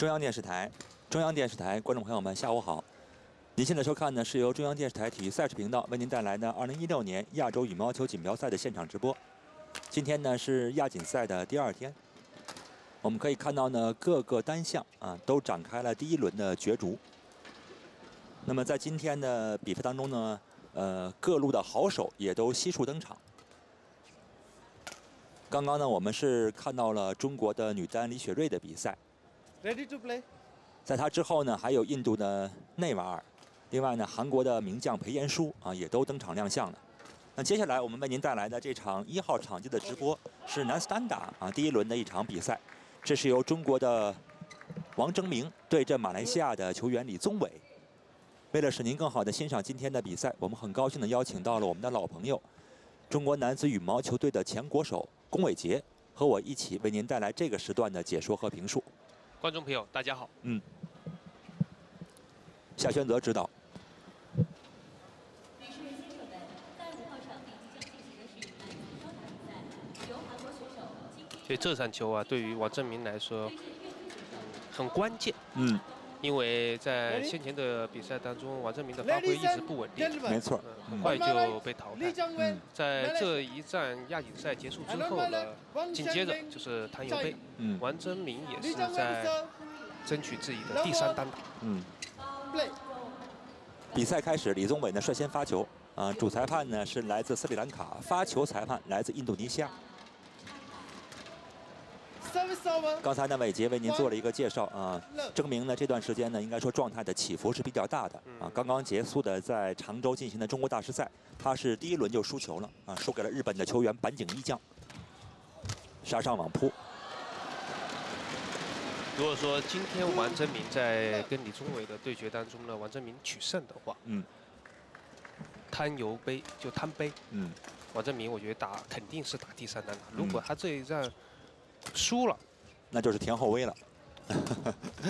中央电视台，中央电视台观众朋友们，下午好！您现在收看的是由中央电视台体育赛事频道为您带来的2016年亚洲羽毛球锦标赛的现场直播。今天呢是亚锦赛的第二天，我们可以看到呢各个单项啊都展开了第一轮的角逐。那么在今天的比赛当中呢，呃各路的好手也都悉数登场。刚刚呢我们是看到了中国的女单李雪芮的比赛。Ready to play。在他之后呢，还有印度的内瓦尔，另外呢，韩国的名将裴延书啊，也都登场亮相了。那接下来我们为您带来的这场一号场地的直播是男子单打啊第一轮的一场比赛，这是由中国的王征明对阵马来西亚的球员李宗伟。为了使您更好的欣赏今天的比赛，我们很高兴的邀请到了我们的老朋友，中国男子羽毛球队的前国手龚伟杰，和我一起为您带来这个时段的解说和评述。观众朋友，大家好。嗯，夏轩泽指导。所以这场球啊，对于王正明来说很关键。嗯。因为在先前的比赛当中，王正明的发挥一直不稳定，没错，很快就被淘汰。在这一站亚锦赛结束之后呢，紧接着就是汤尤杯，王正明也是在争取自己的第三单打。嗯。比赛开始，李宗伟呢率先发球，啊，主裁判呢是来自斯里兰卡，发球裁判来自印度尼西亚。刚才呢，伟杰为您做了一个介绍啊，证明呢这段时间呢，应该说状态的起伏是比较大的啊。刚刚结束的在常州进行的中国大师赛，他是第一轮就输球了啊，输给了日本的球员板井一将。杀上网扑。如果说今天王征明在跟李宗伟的对决当中呢，王征明取胜的话，嗯，摊油杯就摊杯，嗯，王征明我觉得打肯定是打第三单的。如果他这一战。输了，那就是田后威了，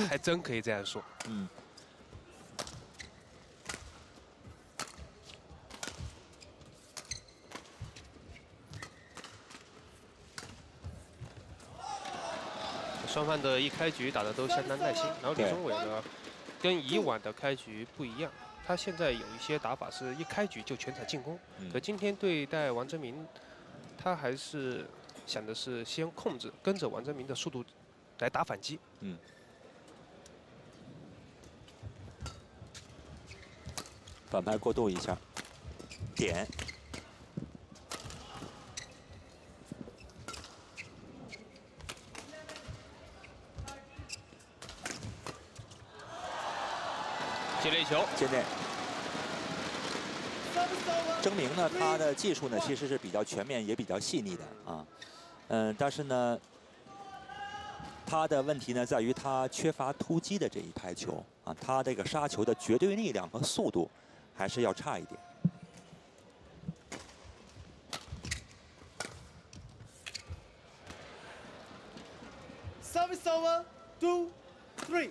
还真可以这样说。嗯。双方的一开局打的都相当耐心，然后李宗伟呢，跟以往的开局不一样，他现在有一些打法是一开局就全场进攻，可今天对待王哲明，他还是。想的是先控制，跟着王征明的速度来打反击。嗯。反拍过渡一下，点。接内球，接内。征明呢，他的技术呢其实是比较全面，也比较细腻的啊。嗯，但是呢，他的问题呢在于他缺乏突击的这一拍球啊，他这个杀球的绝对力量和速度还是要差一点。Service over, two, three.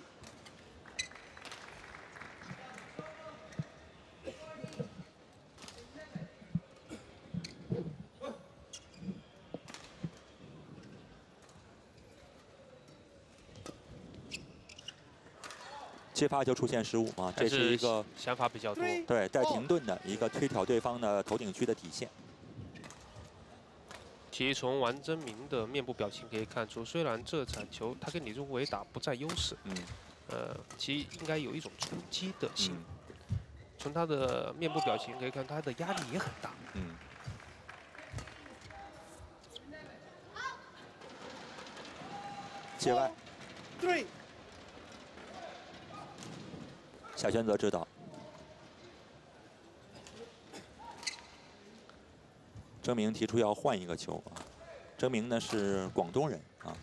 接发球出现失误啊，这是一个想法比较多，对带停顿的一个推挑对方的头顶区的底线。其实从王真明的面部表情可以看出，虽然这场球他跟李宗伟打不占优势，嗯，呃，其实应该有一种冲击的心。从他的面部表情可以看，他的压力也很大。嗯。界外。对。夏宣泽知道，郑明提出要换一个球啊。征明呢是广东人啊。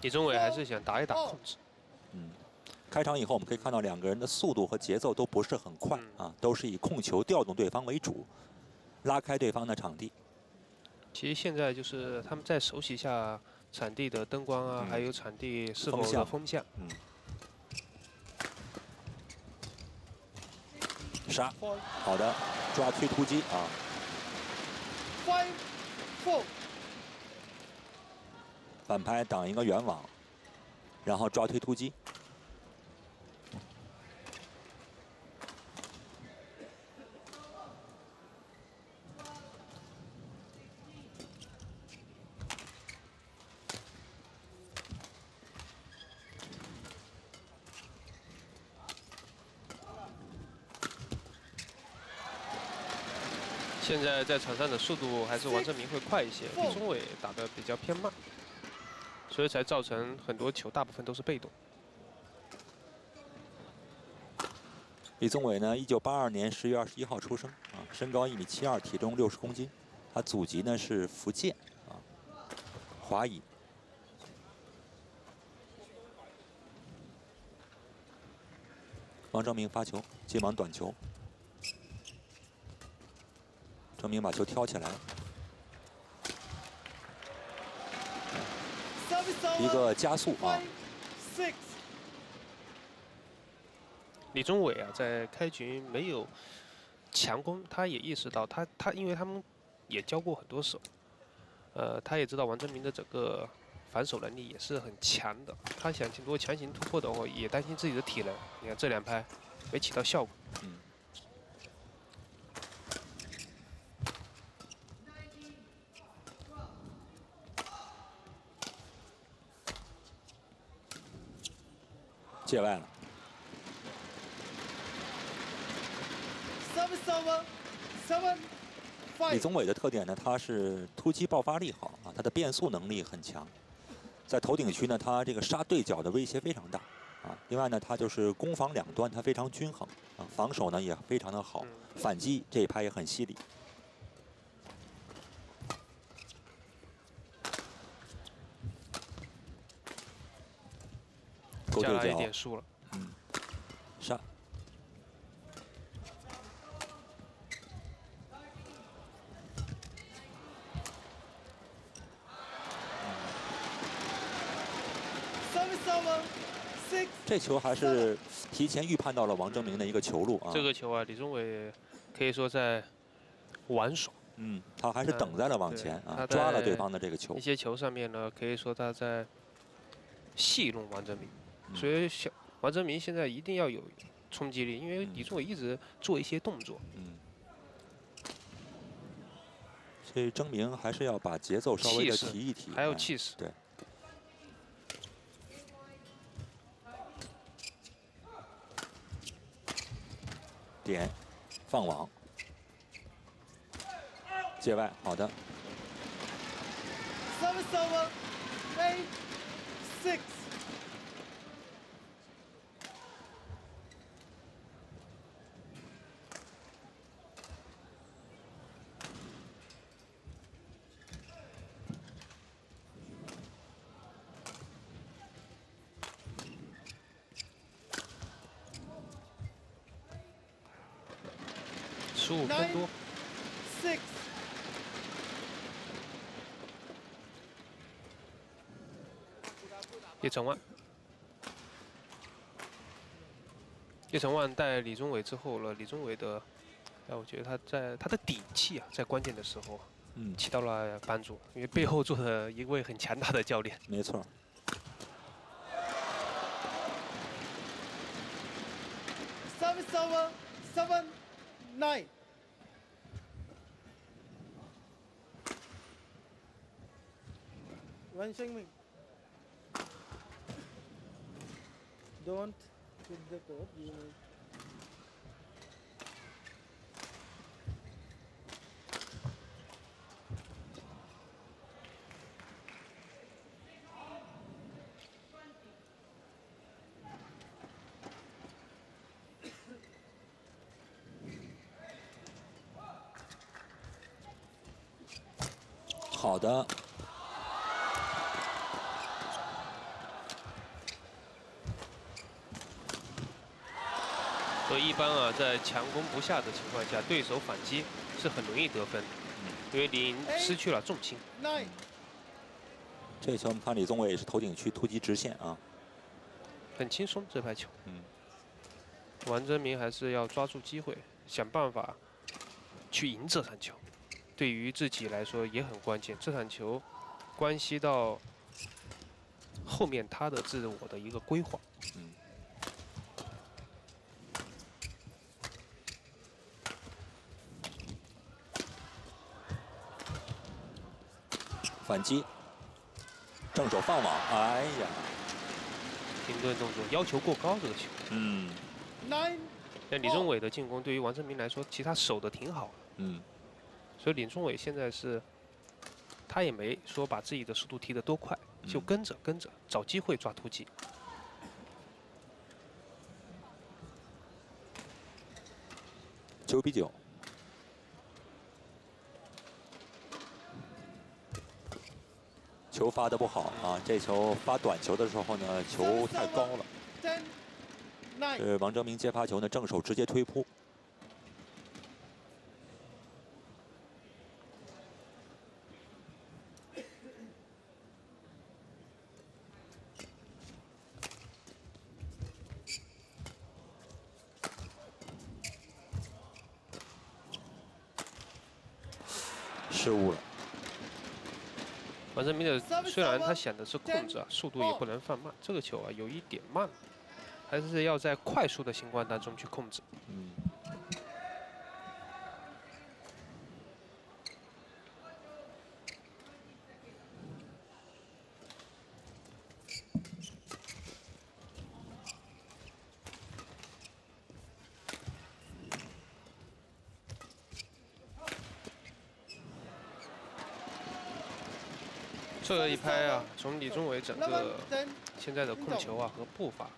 李宗伟还是想打一打控制。开场以后，我们可以看到两个人的速度和节奏都不是很快啊，都是以控球调动对方为主，拉开对方的场地。其实现在就是他们在熟悉一下场地的灯光啊，嗯还有场地是否的风向。嗯，杀，好的，抓推突击啊，Five, four. 反拍挡一个圆网，然后抓推突击。现在在场上的速度还是王正明会快一些，李宗伟打的比较偏慢，所以才造成很多球大部分都是被动。李宗伟呢，一九八二年十月二十一号出生啊，身高一米七二，体重六十公斤，他祖籍呢是福建啊，华裔。王正明发球，接忙短球，郑明把球挑起来一个加速啊.李宗伟啊，在开局没有强攻，他也意识到他他，因为他们也交过很多手，呃，他也知道王正明的整个反手能力也是很强的。他想如果强行突破的话，也担心自己的体能。你看这两拍没起到效果。嗯，界外了。李宗伟的特点呢，他是突击爆发力好啊，他的变速能力很强，在头顶区呢，他这个杀对角的威胁非常大啊。另外呢，他就是攻防两端他非常均衡啊，防守呢也非常的好，嗯反击这一拍也很犀利。勾加了一对角点数了。嗯杀.这球还是提前预判到了王正明的一个球路啊。这个球啊，李宗伟可以说在玩耍。嗯，他还是等在了往前啊，他抓了对方的这个球一。些球上面呢，可以说他在戏弄王正明，嗯所以小王哲明现在一定要有冲击力，因为嗯李宗伟一直做一些动作，嗯，所以证明还是要把节奏稍微的提一提，还有哎气势。对，点放网，界外，好的，Service over. Eight, six. 十五分多，Six. 叶成万。叶成万带李宗伟之后了，李宗伟的，哎，我觉得他在他的底气啊，在关键的时候嗯，起到了帮助，因为背后坐着一位很强大的教练。没错，Service over. Seven, nine. Wan Shengming. Don't hit the court. You 般啊，在强攻不下的情况下，对手反击是很容易得分的，因为林失去了重心。这球我们看李宗伟是头顶区突击直线啊，很轻松这拍球。嗯，王征明还是要抓住机会，想办法去赢这场球。对于自己来说也很关键，这场球关系到后面他的自我的一个规划。嗯。反击，正手放网，哎呀，停顿动作要求过高，这个球。嗯。Nine。那李宗伟的进攻对于王征明来说，其实他守的挺好的。嗯。所以李宗伟现在是，他也没说把自己的速度提得多快，就跟着跟着找机会抓突击。九比九。球发的不好啊！这球发短球的时候呢，球太高了。呃王哲明接发球呢，正手直接推扑。失误了。王征明的虽然他显得是控制啊，速度也不能放慢。这个球啊有一点慢，还是要在快速的情况当中去控制。嗯。这一拍啊，从李宗伟整个现在的控球啊和步伐，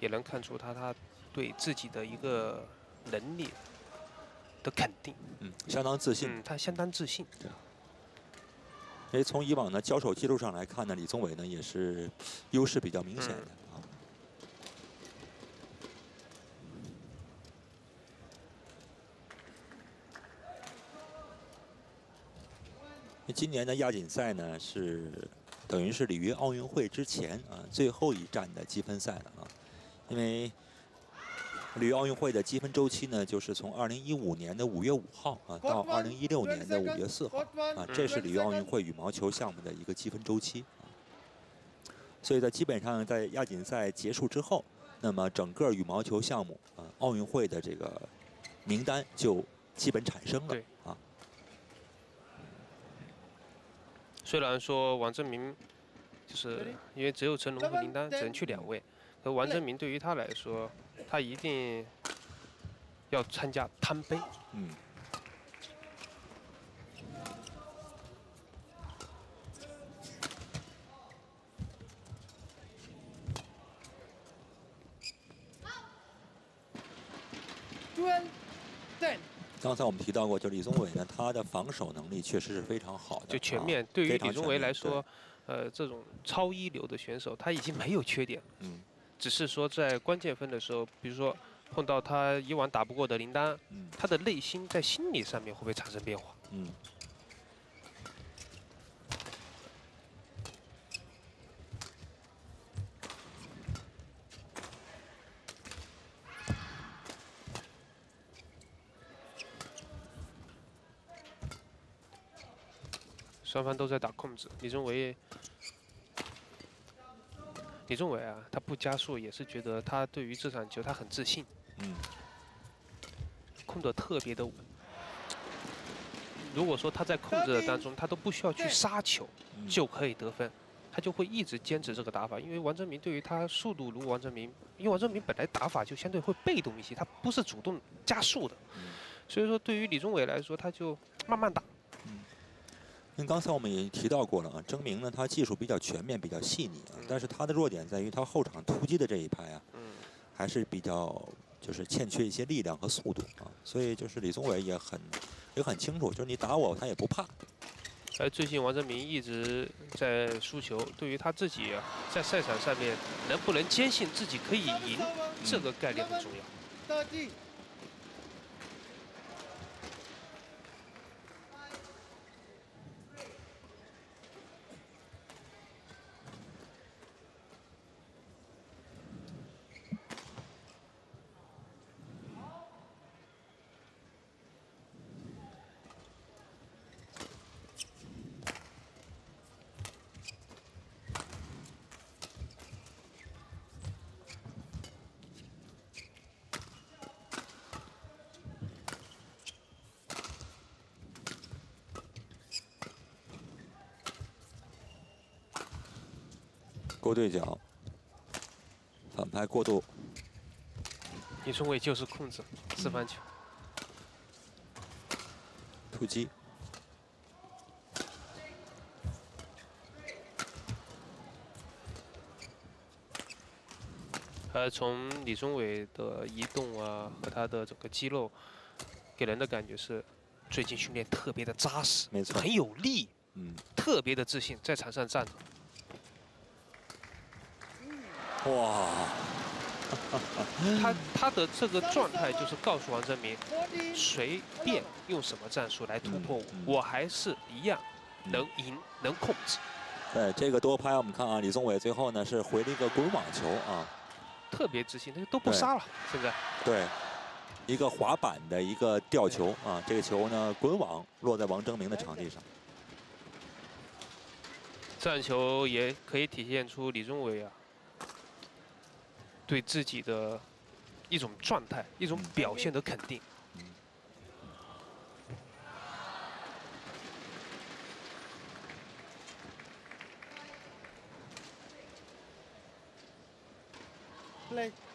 也能看出他他对自己的一个能力的肯定。嗯，相当自信。嗯，他相当自信。对。因为从以往的交手记录上来看呢，李宗伟呢也是优势比较明显的啊。今年的亚锦赛呢是等于是里约奥运会之前啊最后一站的积分赛了啊，因为里约奥运会的积分周期呢就是从2015年的5月5号啊到2016年的5月4号啊，这是里约奥运会羽毛球项目的一个积分周期。所以在基本上在亚锦赛结束之后，那么整个羽毛球项目啊奥运会的这个名单就基本产生了虽然说王正明，就是因为只有成龙和林丹只能去两位，可王正明对于他来说，他一定要参加贪杯。嗯。刚才我们提到过，就李宗伟呢，他的防守能力确实是非常好的，就全面。对于李宗伟来说，呃，这种超一流的选手，他已经没有缺点。嗯。只是说在关键分的时候，比如说碰到他以往打不过的林丹，他的内心在心理上面会不会产生变化？嗯。双方都在打控制，李宗伟，李宗伟啊，他不加速也是觉得他对于这场球他很自信，嗯，控的特别的稳。如果说他在控制的当中，他都不需要去杀球就可以得分，他就会一直坚持这个打法。因为王征明对于他速度如王征明，因为王征明本来打法就相对会被动一些，他不是主动加速的，所以说对于李宗伟来说，他就慢慢打。因为刚才我们也提到过了啊，征明呢，他技术比较全面，比较细腻啊，但是他的弱点在于他后场突击的这一拍啊，还是比较就是欠缺一些力量和速度啊，所以就是李宗伟也很也很清楚，就是你打我，他也不怕。而最近王征明一直在输球，对于他自己在赛场上面能不能坚信自己可以赢，这个概念很重要。勾对角，反拍过度，李宗伟就是控制四方球。突击。呃，从李宗伟的移动啊和他的整个肌肉，给人的感觉是最近训练特别的扎实，没错很有力，嗯，特别的自信，在场上站着。哇，他他的这个状态就是告诉王正明，随便用什么战术来突破我，嗯嗯。我还是一样能赢能控制，对这个多拍，我们看啊，李宗伟最后呢是回了一个滚网球啊，特别自信，那个都不杀了。现在。对，一个滑板的一个吊球啊，这个球呢滚网落在王征明的场地上。这样球也可以体现出李宗伟啊对自己的一种状态、一种表现的肯定。Play.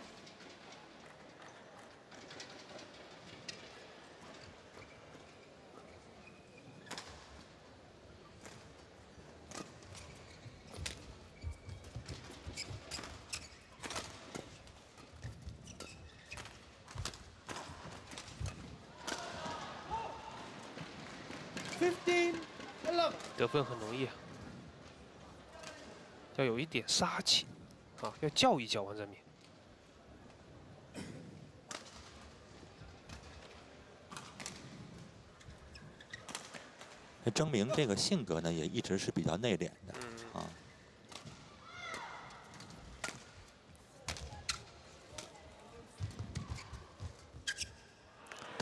分很容易，要有一点杀气啊，要叫一叫王正明。那征明这个性格呢，也一直是比较内敛的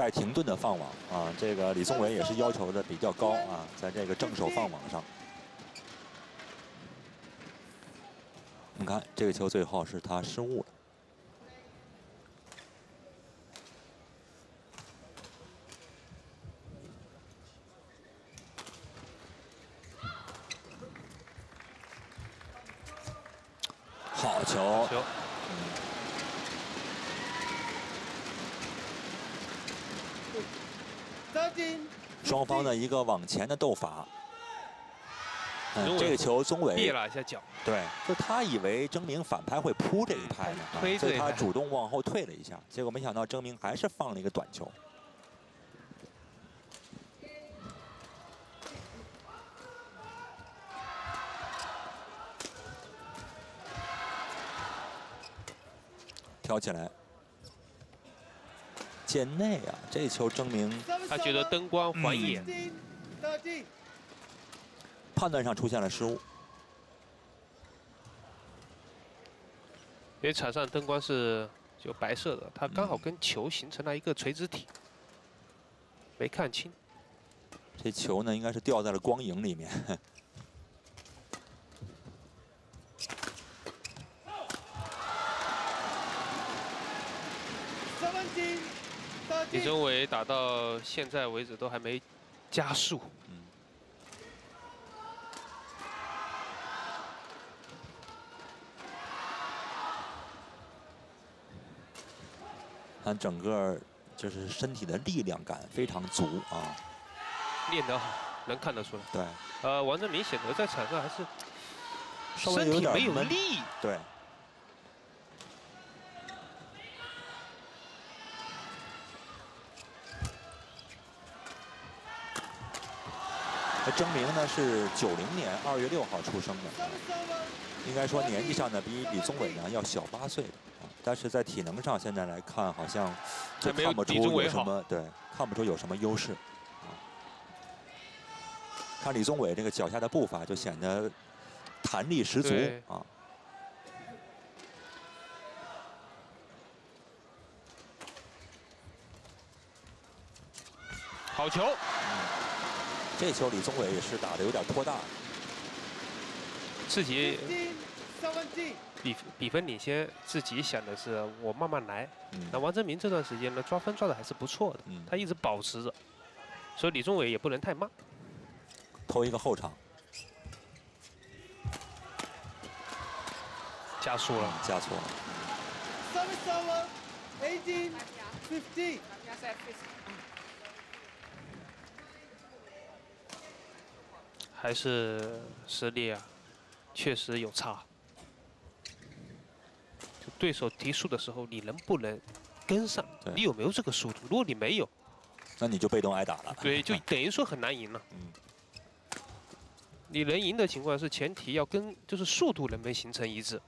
带停顿的放网啊，这个李宗伟也是要求的比较高啊，在这个正手放网上。你看这个球最后是他失误了。好球！球 13. 双方的一个往前的斗法。这个球宗别伟了一下脚，对，就他以为征明反拍会扑这一拍呢，啊所以他主动往后退了一下，结果没想到征明还是放了一个短球。挑起来，界内啊，这球征明他觉得灯光晃眼，15, 13. 判断上出现了失误。因为场上灯光是就白色的，它刚好跟球形成了一个垂直体，没看清。这球呢，应该是掉在了光影里面。17, 李宗伟打到现在为止都还没加速，嗯，他整个就是身体的力量感非常足啊。练得好，能看得出来。对，呃，王正明显得在场上还是稍微有身体没有。力，对，那征明呢是九零年二月六号出生的，应该说年纪上呢比李宗伟呢要小八岁啊，但是在体能上现在来看好像看不出有什么对，看不出有什么优势啊。看李宗伟这个脚下的步伐就显得弹力十足啊。好球，这球李宗伟也是打的有点拖大，自己比比分领先，自己想的是我慢慢来。那嗯，王正明这段时间呢，抓分抓的还是不错的，嗯他一直保持着，所以李宗伟也不能太慢。投一个后场。加速了。加速了 over. 18, 15. 还是实力啊，确实有差。就对手提速的时候，你能不能跟上？你有没有这个速度？如果你没有，那你就被动挨打了。对，就 等于说很难赢了。嗯你能赢的情况是前提要跟就是速度能不能形成一致。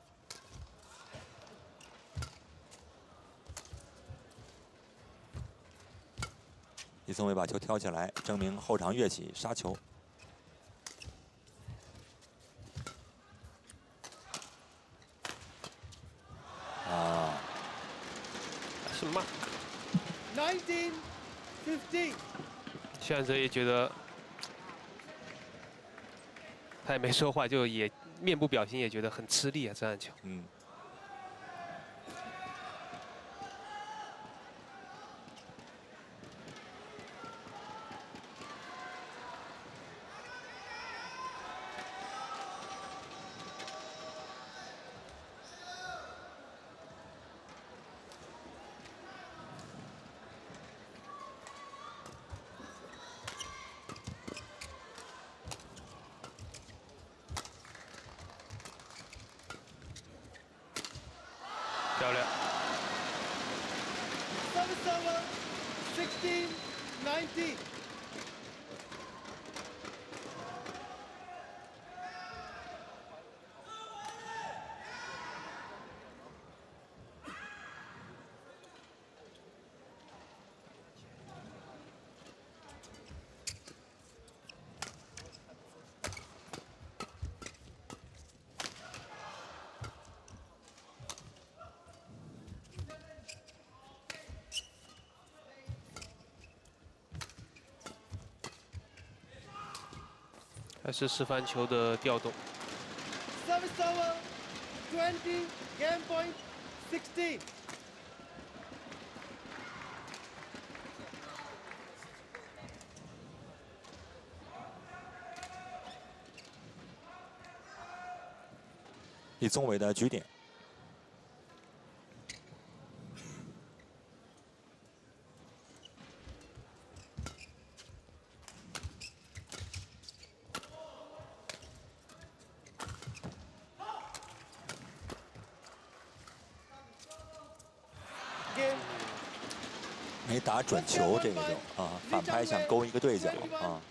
李宗伟把球挑起来，证明后场跃起杀球。啊，是慢。19, 15. 现在这也觉得，他也没说话，就也面部表情也觉得很吃力啊，这样球。16 19还是示范球的调动。Service over. 20, game point. 16. 李宗伟的局点。没打准球，这个就啊，反拍想勾一个对角啊。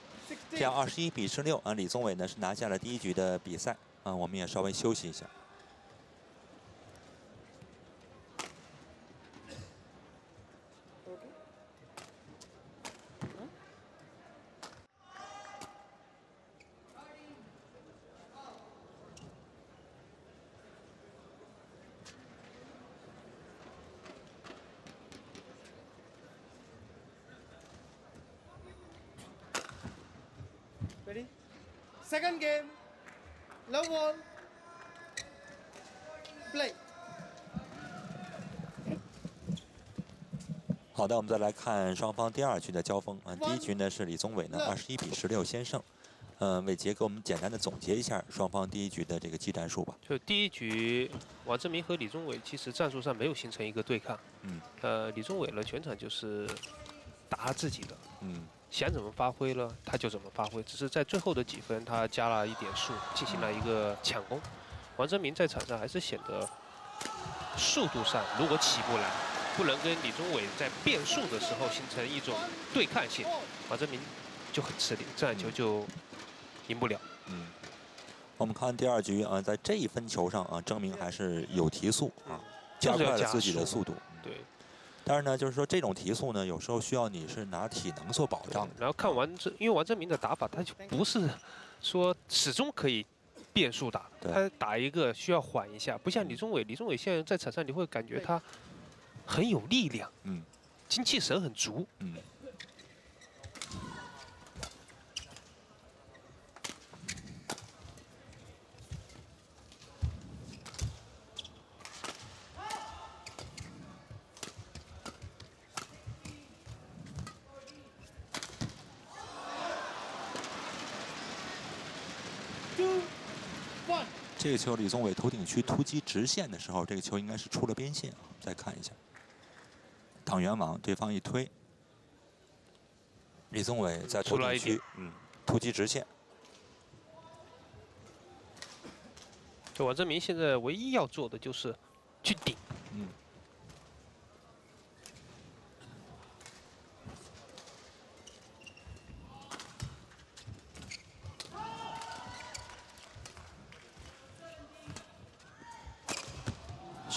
这样二十一比十六啊，李宗伟呢是拿下了第一局的比赛啊，我们也稍微休息一下。Ready? Second game. Love wall. Play. 好的，我们再来看双方第二局的交锋啊。第一局呢是李宗伟呢二十一比十六先胜。呃，伟杰给我们简单的总结一下双方第一局的这个技战术吧。就第一局，王正明和李宗伟其实战术上没有形成一个对抗。嗯。呃，李宗伟呢全场就是打自己的，嗯，想怎么发挥呢他就怎么发挥，只是在最后的几分他加了一点速，进行了一个抢攻。王正明在场上还是显得速度上如果起不来，不能跟李宗伟在变速的时候形成一种对抗性，王正明就很吃力，这样球就赢不了。嗯，我们看第二局啊，在这一分球上啊，证明还是有提速啊，加快了自己的速速度。对，但是呢，就是说这种提速呢，有时候需要你是拿体能做保障的。然后看王正，因为王正明的打法，他就不是说始终可以变速打，他打一个需要缓一下，不像李宗伟，李宗伟现在在场上你会感觉他很有力量，嗯，精气神很足。嗯。这个球李宗伟头顶区突击直线的时候，这个球应该是出了边线啊，再看一下。挡圆网，对方一推，李宗伟在头顶区，嗯，突击直线。就王正明现在唯一要做的就是去顶。嗯。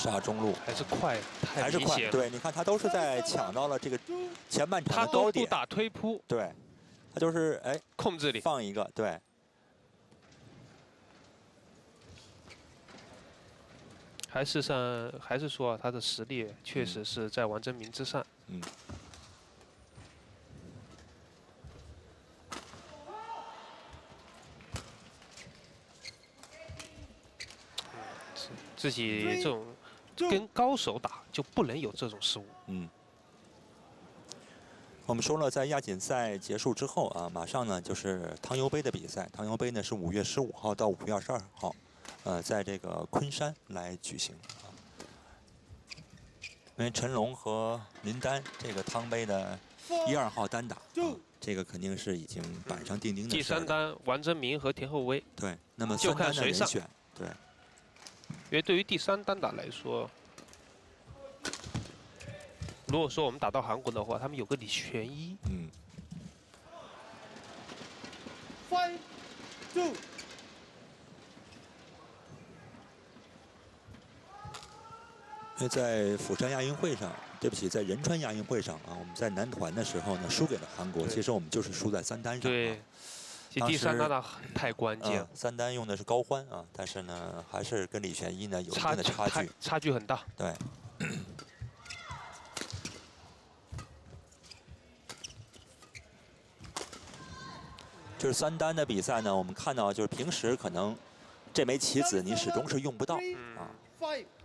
杀中路还是快，还是快。对，你看他都是在抢到了这个前半场的高点。他都不打推扑。对，他就是哎控制力放一个对。还是上，还是说他的实力确实是在王真明之上。嗯。自己这种跟高手打就不能有这种失误。嗯。我们说了，在亚锦赛结束之后啊，马上呢就是汤尤杯的比赛。汤尤杯呢是五月十五号到五月二十二号。呃，在这个昆山来举行啊，因为陈龙和林丹这个汤杯的一二号单打，这个肯定是已经板上钉钉的。第三单王真明和田厚威。对，那么就看谁选。对，因为对于第三单打来说，如果说我们打到韩国的话，他们有个李全一。嗯。Five, two. 因为在釜山亚运会上，对不起，在仁川亚运会上啊，我们在男团的时候呢，输给了韩国。其实我们就是输在三单上。对，第三单太关键。三单用的是高欢啊，但是呢，还是跟李玄一呢有一定的差距，差距很大。对。就是三单的比赛呢，我们看到就是平时可能这枚棋子你始终是用不到啊。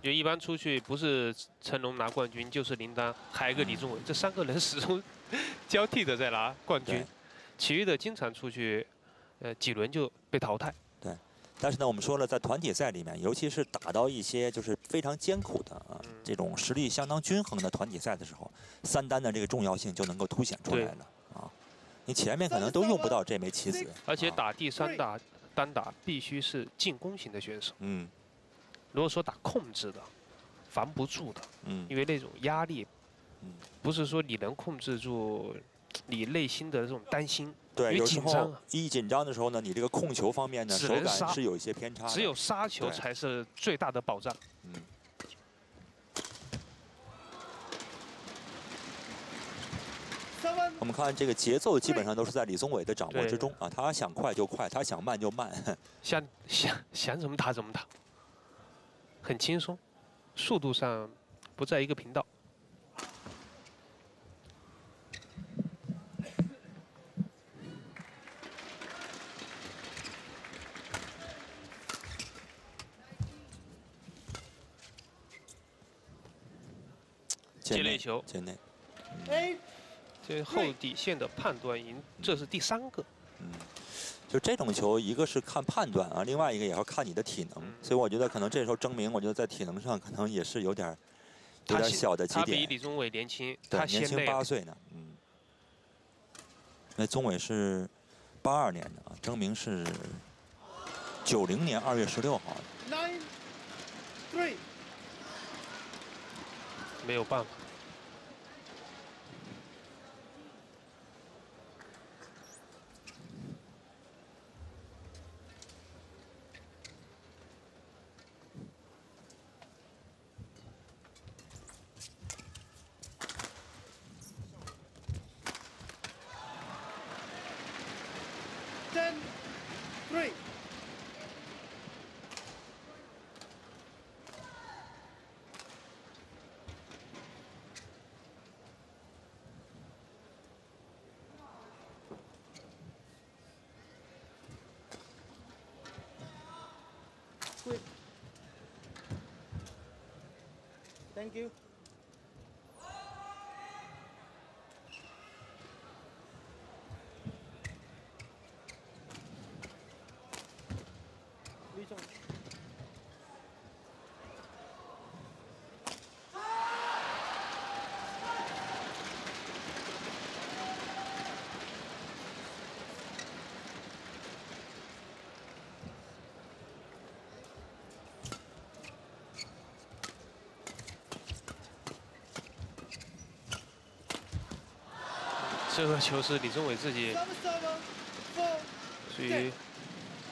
就一般出去不是成龙拿冠军，就是林丹，还有一个李宗伟，这三个人始终 交替的在拿冠军，其余的经常出去，呃，几轮就被淘汰。对，但是呢，我们说了，在团体赛里面，尤其是打到一些就是非常艰苦的啊，这种实力相当均衡的团体赛的时候，三单的这个重要性就能够凸显出来了啊。你前面可能都用不到这枚棋子，而且打第三打单打必须是进攻型的选手。嗯。如果说打控制的，防不住的，嗯，因为那种压力，嗯，不是说你能控制住你内心的这种担心，对，有时候一紧张的时候呢，你这个控球方面呢，手感是有一些偏差，只有杀球才是最大的保障。嗯。我们看这个节奏基本上都是在李宗伟的掌握之中啊，他想快就快，他想慢就慢，想想想怎么打怎么打。很轻松，速度上不在一个频道。接内球，接内。哎这后底线的判断，赢，这是第三个。嗯。就这种球，一个是看判断啊，另外一个也要看你的体能。所以我觉得可能这时候证明，我觉得在体能上可能也是有点有点小的起点。他比李宗伟年轻，对，年轻八岁呢。嗯。那宗伟是八二年的啊，证明是九零年二月十六号的。Nine, three。没有办法。Thank you. Which? 这个球是李宗伟自己.属于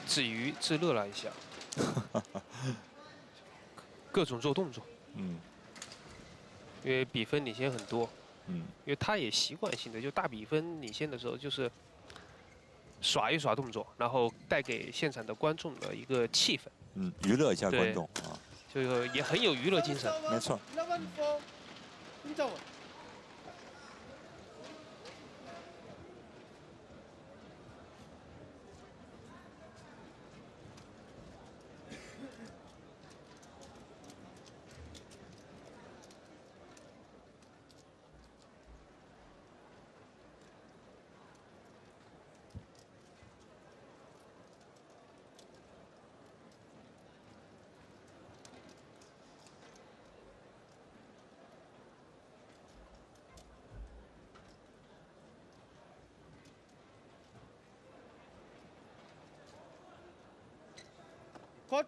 自娱自乐了一下，各种做动作，嗯。因为比分领先很多，嗯。因为他也习惯性的就大比分领先的时候就是耍一耍动作，然后带给现场的观众的一个气氛，嗯，娱乐一下观众啊，就也很有娱乐精神。没错。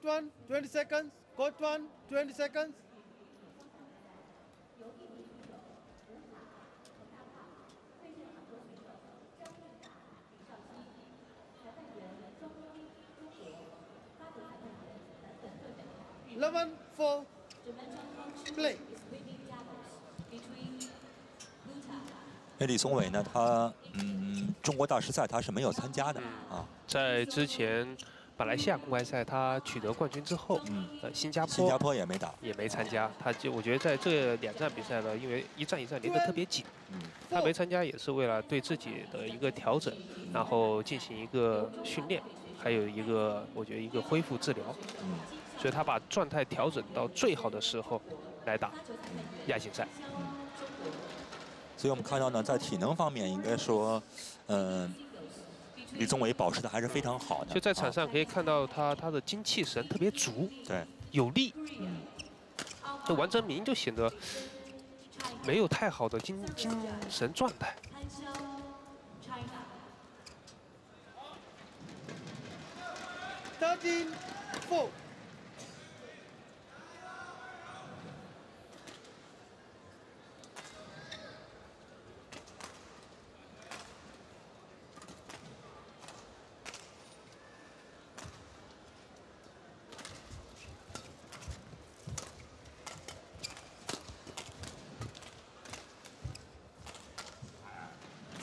Court one, 20 seconds. Court one, 20 seconds. Eleven four. Play. 那李宗伟呢，他嗯，中国大师赛他是没有参加的啊，在之前马来西亚公开赛他取得冠军之后，嗯，呃，新加坡新加坡也没打，也没参加，他就我觉得在这两站比赛呢，因为一站一站连得特别紧，嗯。他没参加也是为了对自己的一个调整，然后进行一个训练，还有一个我觉得一个恢复治疗，嗯。所以他把状态调整到最好的时候来打亚锦赛。所以我们看到呢，在体能方面，应该说，嗯、李宗伟保持的还是非常好的。就在场啊上可以看到他他的精气神特别足，对，有力。嗯，这王哲明就显得没有太好的精精神状态。13 4.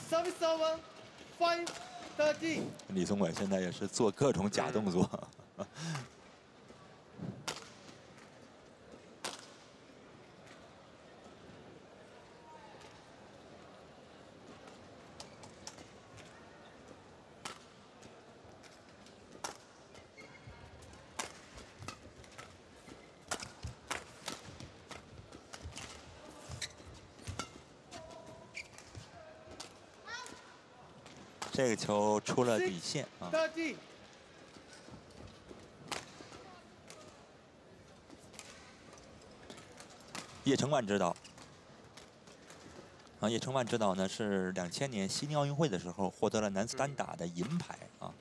，Service over. Five. Thirteen. 李宗伟现在也是做各种假动作。球出了底线啊，叶承万指导。啊，叶承万指导呢是两千年悉尼奥运会的时候获得了男子单打的银牌啊。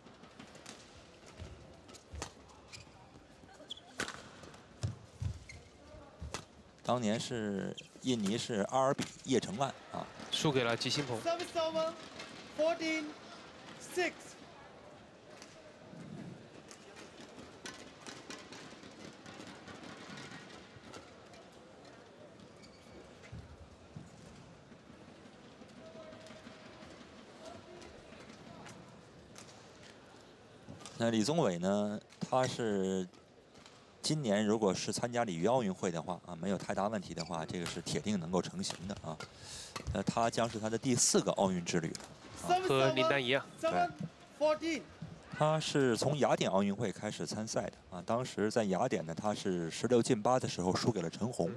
当年是印尼是阿尔比叶承万啊，输给了吉星鹏。Six 那李宗伟呢，他是今年如果是参加里约奥运会的话啊，没有太大问题的话，这个是铁定能够成型的啊。呃，他将是他的第四个奥运之旅了。和林丹一样. Fourteen. 他是从雅典奥运会开始参赛的啊，当时在雅典呢，他是十六进八的时候输给了陈红。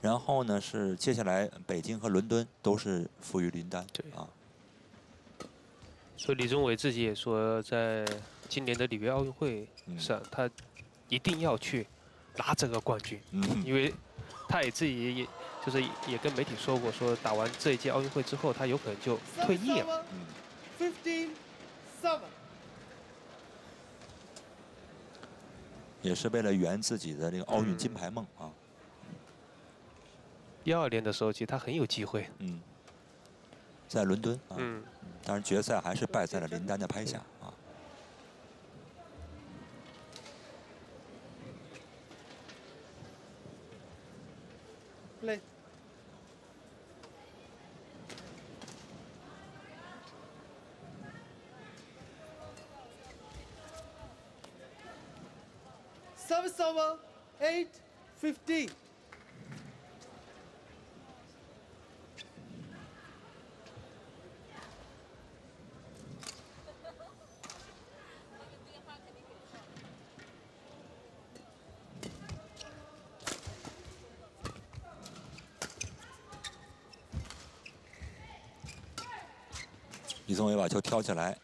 然后呢，是接下来北京和伦敦都是负于林丹。对啊，所以李宗伟自己也说，在今年的里约奥运会嗯，他一定要去拿这个冠军，嗯，因为他也自己也就是也跟媒体说过，说打完这一届奥运会之后，他有可能就退役了。也是为了圆自己的这个奥运金牌梦啊。一二年的时候，其实他很有机会，嗯，在伦敦啊。嗯。当然决赛还是败在了林丹的拍下啊。Play. Service over. Eight fifty. 李宗伟把球挑起来，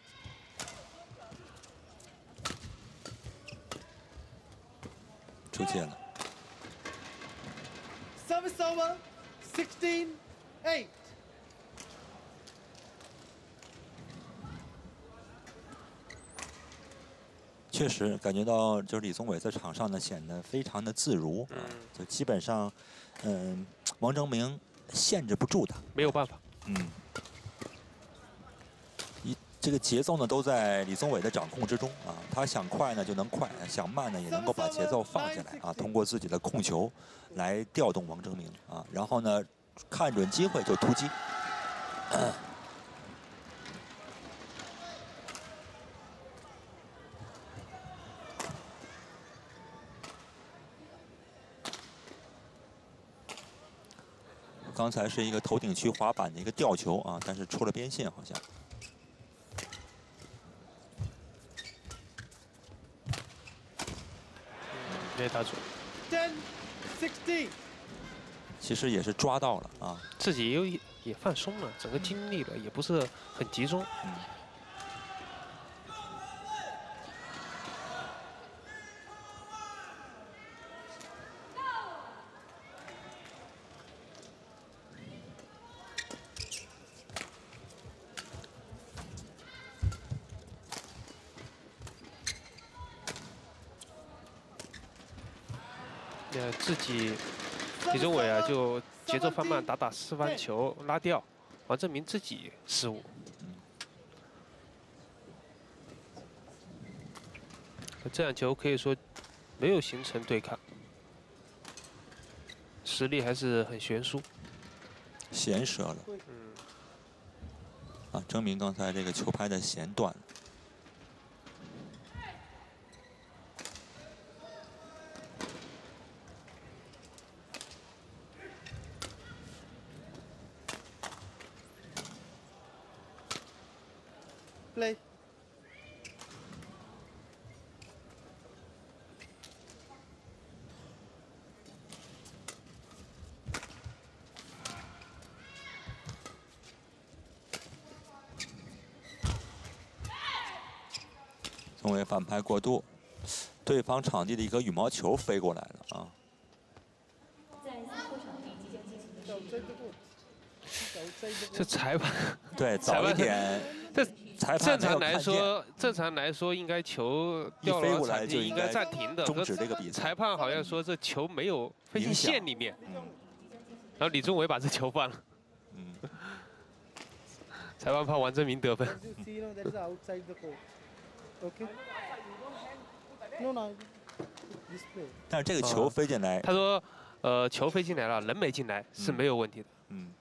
出界了。Service over. Sixteen eight. 确实感觉到，就是李宗伟在场上呢显得非常的自如啊，就基本上，嗯，王征明限制不住他，没有办法。嗯。这个节奏呢都在李宗伟的掌控之中啊，他想快呢就能快，想慢呢也能够把节奏放下来啊，通过自己的控球来调动王征明啊，然后呢看准机会就突击。刚才是一个头顶区滑板的一个吊球啊，但是出了边线好像。没打准。Ten, sixteen。其实也是抓到了啊，自己也也放松了，整个精力了也不是很集中。嗯。呃，自己李宗伟啊，就节奏放慢，打打四方球拉掉，王正明自己失误。这样球可以说没有形成对抗，实力还是很悬殊。弦折了。嗯。啊，证明刚才这个球拍的弦断了。play. 中卫反拍过度，对方场地的一个羽毛球飞过来了啊！这裁判对早一点。这裁判 正常来说，正常来说应该球掉了场地应该暂停的。终止这个比赛。裁判好像说这球没有飞进线里面，然后李宗伟把这球放了。嗯。裁判判王正明得分。但是这个球飞进来，他说，呃，球飞进来了，人没进来是没有问题的。嗯。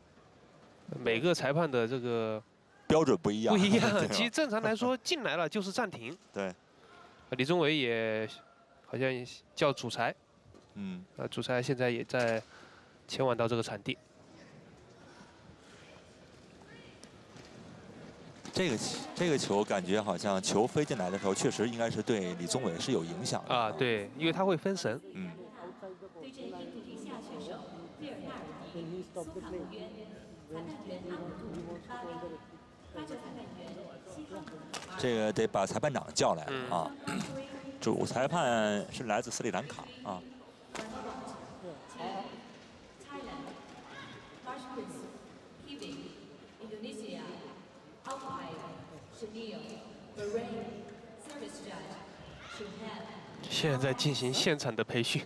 每个裁判的这个。标准不一样。不一样，其实正常来说进来了就是暂停。对。李宗伟也好像叫主裁。嗯。呃，主裁现在也在前往到这个场地。这个这个球感觉好像球飞进来的时候，确实应该是对李宗伟是有影响的。啊，对，因为他会分神。嗯。这个得把裁判长叫来啊！主裁判是来自斯里兰卡啊。现在在进行现场的培训。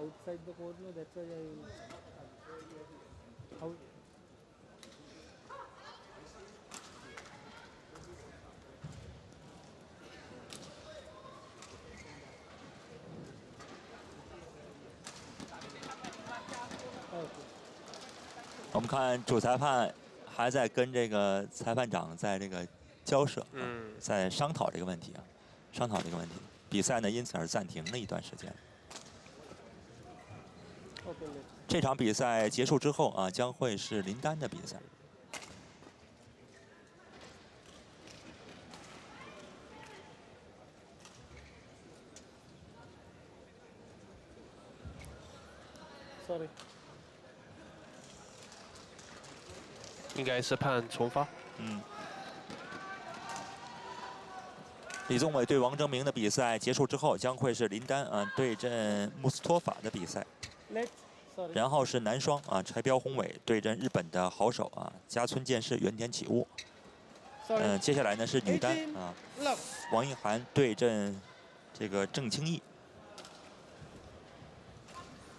outside the court, no, that's why I. Out. 我们看主裁判还在跟这个裁判长在这个交涉，嗯，在商讨这个问题啊，商讨这个问题。比赛呢因此而暂停了一段时间。这场比赛结束之后啊，将会是林丹的比赛。应该是判重发。嗯。李宗伟对王征明的比赛结束之后，将会是林丹啊对阵穆斯托法的比赛，然后是男双啊柴彪宏伟对阵日本的好手啊加村健士原田启悟。Sorry. 嗯，接下来呢是女单 Eighteen 啊.王一涵对阵这个郑清义。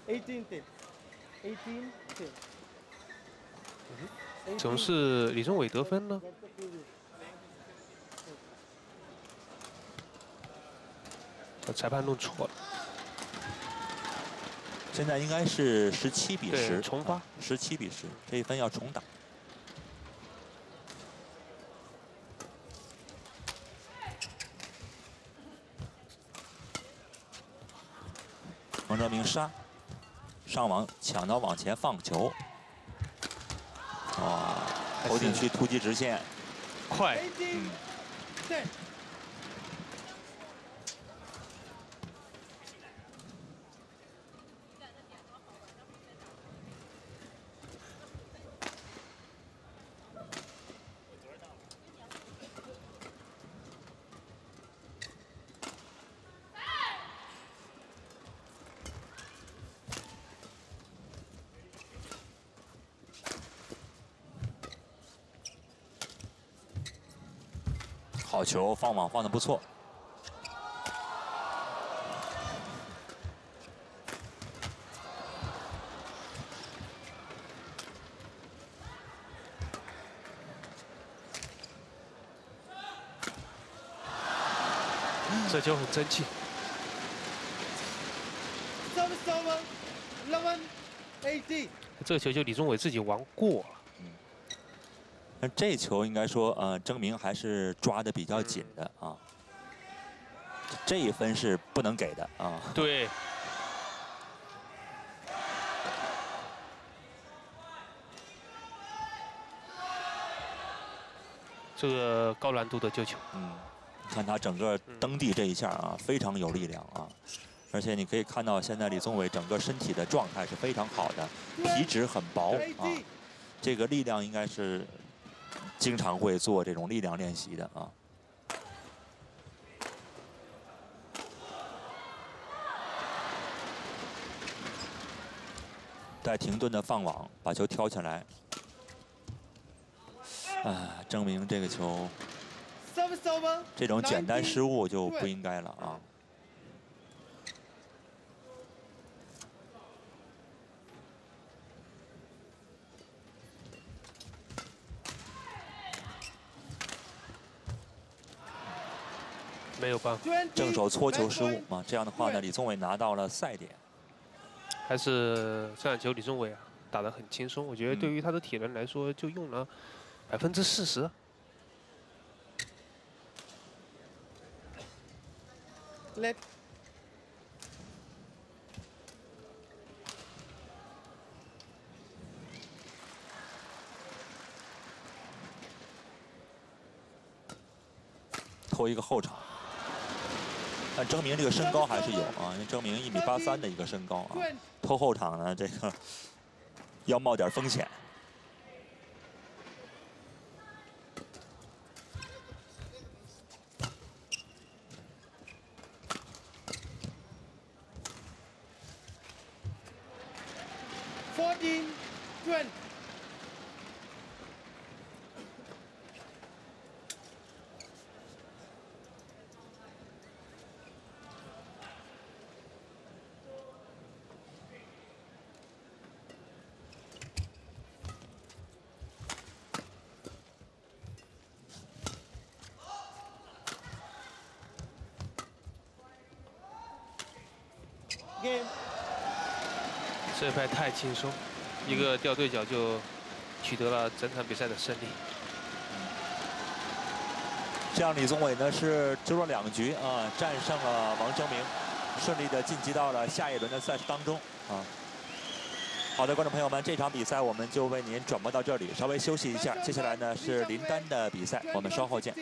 18 10. 18 10. 总是李宗伟得分呢.裁判弄错了。现在应该是十七比对十，重发十七比十，这一分要重打。王哲明杀，上网抢到网前放球，哇，头顶区突击直线，快，18 10. 好球，放网放的不错。这球很争气。Service over. 11 18. 这个球就李宗伟自己玩过了。那这球应该说，呃，郑明还是抓的比较紧的啊。这一分是不能给的啊。对，这个高难度的救球，嗯，看他整个蹬地这一下啊，非常有力量啊。而且你可以看到，现在李宗伟整个身体的状态是非常好的，皮质很薄啊，这个力量应该是经常会做这种力量练习的啊。带停顿的放网，把球挑起来。啊，证明这个球这种简单失误就不应该了啊。没有办法，正手搓球失误.啊，这样的话呢，李宗伟拿到了赛点。还是这场球李宗伟啊打得很轻松。我觉得对于他的体能来说，就用了百分之四十。Let. 拖一个后场。但证明这个身高还是有啊，因为证明一米八三的一个身高啊，拖后场呢，这个要冒点风险。14 20. 啊 game. 这一拍太轻松，一个掉对角就取得了整场比赛的胜利。这样李宗伟呢是丢了两局啊，战胜了王征明，顺利的晋级到了下一轮的赛事当中啊。好的，观众朋友们，这场比赛我们就为您转播到这里，稍微休息一下。接下来呢是林丹的比赛，我们稍后见。